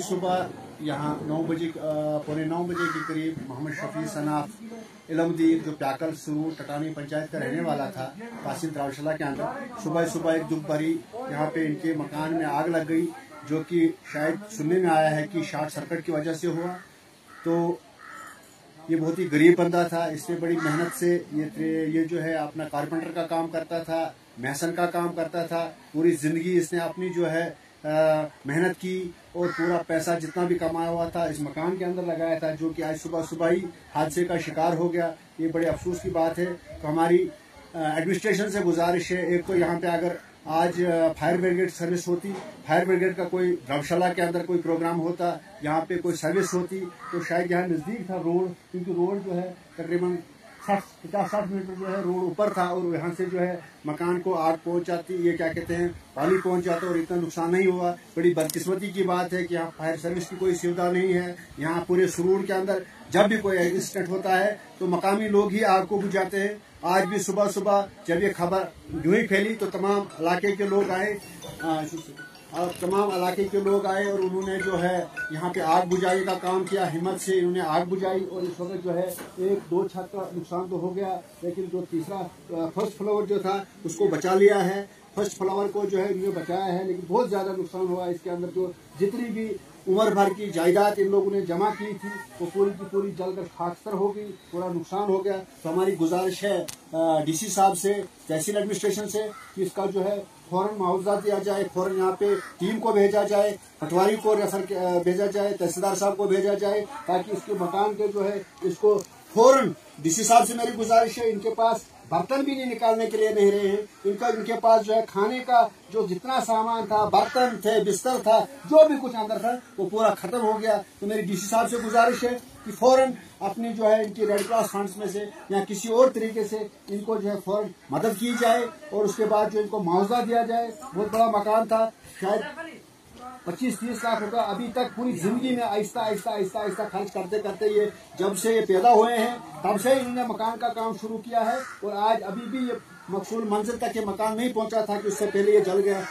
सुबह यहाँ नौ बजे पौने नौ बजे के करीब मोहम्मद शफी सनाफ इलमदीन जो प्याकल सरू टटानी पंचायत का रहने वाला था तहसील द्रावशाला के अंदर, सुबह सुबह एक दुख भरी यहाँ पे इनके मकान में आग लग गई, जो कि शायद सुनने में आया है कि शॉर्ट सर्किट की वजह से हुआ। तो ये बहुत ही गरीब बंदा था, इसने बड़ी मेहनत से ये ये जो है अपना कारपेंटर का काम करता था, महसन का काम करता था, पूरी ज़िंदगी इसने अपनी जो है मेहनत की और पूरा पैसा जितना भी कमाया हुआ था इस मकान के अंदर लगाया था, जो कि आज सुबह सुबह ही हादसे का शिकार हो गया। ये बड़े अफसोस की बात है। तो हमारी एडमिनिस्ट्रेशन से गुजारिश है। एक तो यहाँ पे अगर आज फायर ब्रिगेड सर्विस होती फायर ब्रिगेड का कोई धर्मशाला के अंदर कोई प्रोग्राम होता, यहाँ पे कोई सर्विस होती तो शायद यहाँ नज़दीक था रोड, क्योंकि रोड जो है तकरीबन साठ पचास साठ मीटर जो है रोड ऊपर था और यहाँ से जो है मकान को आग पहुँच जाती, ये क्या कहते हैं, पानी पहुँच जाता और इतना नुकसान नहीं हुआ। बड़ी बदकिस्मती की बात है कि यहाँ फायर सर्विस की कोई सुविधा नहीं है। यहाँ पूरे सुरूर के अंदर जब भी कोई एक्सीडेंट होता है तो मकामी लोग ही आग को बुझाते हैं। आज भी सुबह सुबह जब ये खबर जो ही फैली तो तमाम इलाके के लोग आए। और तमाम इलाके के लोग आए और उन्होंने जो है यहाँ पे आग बुझाई का काम किया, हिम्मत से इन्होंने आग बुझाई और इस वक्त जो है एक, दो छत का नुकसान तो हो गया, लेकिन जो तीसरा फ़र्स्ट फ्लोर जो था, उसको बचा लिया है। फ़र्स्ट फ्लावर को जो है इन्होंने बचाया है, लेकिन बहुत ज़्यादा नुकसान हुआ इसके अंदर जो जितनी भी उम्र भर की जायदाद इन लोगों ने जमा की थी, वो पूरी की पूरी जलकर खाकसर हो गई पूरा नुकसान हो गया। तो हमारी गुजारिश है डीसी साहब से, तहसील एडमिनिस्ट्रेशन से, कि इसका जो है फ़ौरन मुआवजा दिया जाए, फ़ौरन यहाँ पे टीम को भेजा जाए, पटवारी को रेफर भेजा जाए, तहसीलदार साहब को भेजा जाए, ताकि इसके मकान के जो है, इसको फ़ौरन डीसी साहब से मेरी गुजारिश है, इनके पास बर्तन भी नहीं निकालने के लिए नहीं रहे हैं। इनका, इनके पास जो है खाने का, जो जितना सामान था, बर्तन थे, बिस्तर था, जो भी कुछ अंदर था, वो पूरा खत्म हो गया। तो मेरी डीसी साहब से गुजारिश है कि फ़ौरन अपनी जो है, इनकी रेड क्रॉस फंड्स में से या किसी और तरीके से इनको जो है फ़ौरन मदद की जाए और उसके बाद जो इनको मुआवजा दिया जाए। बहुत बड़ा मकान था, शायद पच्चीस तीस लाख रुपया अभी तक पूरी ज़िंदगी में आहिस्ता आहिस्ता आहिस्ता आहिस्ता खर्च करते करते ये जब से ये पैदा हुए हैं, तब से इन्होंने मकान का काम शुरू किया है और आज अभी भी ये मकसूल मंजिल तक ये मकान नहीं पहुँचा था कि उससे पहले ये जल गया।